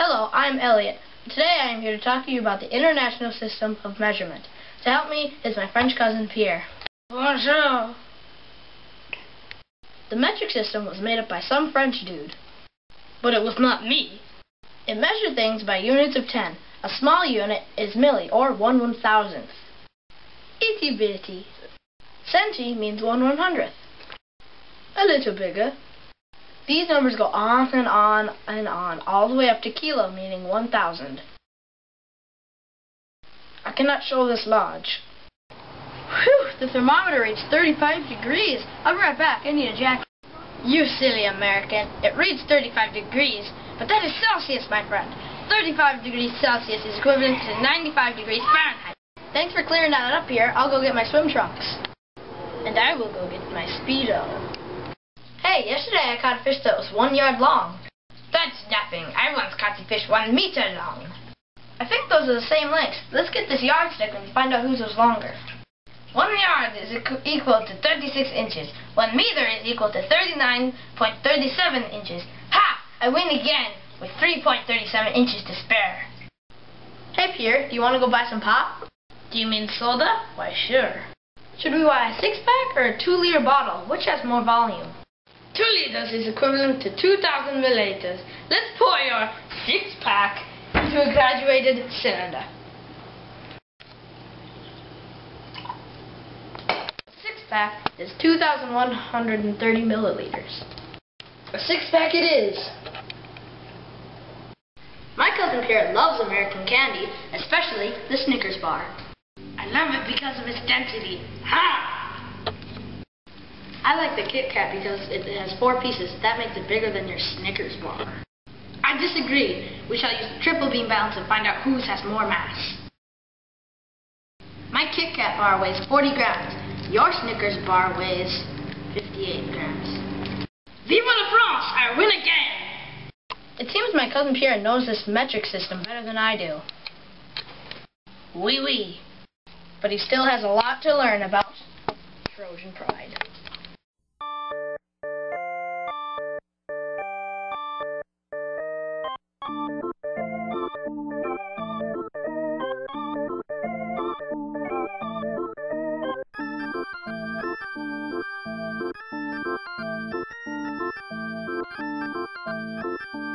Hello, I'm Eliot. Today I am here to talk to you about the International System of Measurement. To help me is my French cousin Pierre. Bonjour. The metric system was made up by some French dude. But it was not me. It measured things by units of 10. A small unit is milli, or 1 one thousandth. Itty bitty. Centi means 1 one hundredth. A little bigger. These numbers go on and on and on, all the way up to kilo, meaning 1,000. I cannot show this large. Whew, the thermometer reads 35 degrees. I'll be right back. I need a jacket. You silly American. It reads 35 degrees, but that is Celsius, my friend. 35 degrees Celsius is equivalent to 95 degrees Fahrenheit. Thanks for clearing that up here. I'll go get my swim trunks. And I will go get my Speedo. Hey, yesterday I caught a fish that was one yard long. That's nothing. I once caught a fish one meter long. I think those are the same length. Let's get this yardstick and find out whose was longer. One yard is equal to 36 inches. One meter is equal to 39.37 inches. Ha! I win again with 3.37 inches to spare. Hey Pierre, do you want to go buy some pop? Do you mean soda? Why sure. Should we buy a six-pack or a two-liter bottle? Which has more volume? 2 liters is equivalent to 2,000 milliliters. Let's pour your six-pack into a graduated cylinder. Six-pack is 2,130 milliliters. A six-pack it is. My cousin Pierre loves American candy, especially the Snickers bar. I love it because of its density. Ha! I like the Kit Kat because it has four pieces. That makes it bigger than your Snickers bar. I disagree. We shall use triple beam balance and find out whose has more mass. My Kit Kat bar weighs 40 grams. Your Snickers bar weighs 58 grams. Viva la France! I win again! It seems my cousin Pierre knows this metric system better than I do. Oui, oui. But he still has a lot to learn about Trojan pride. Thank you.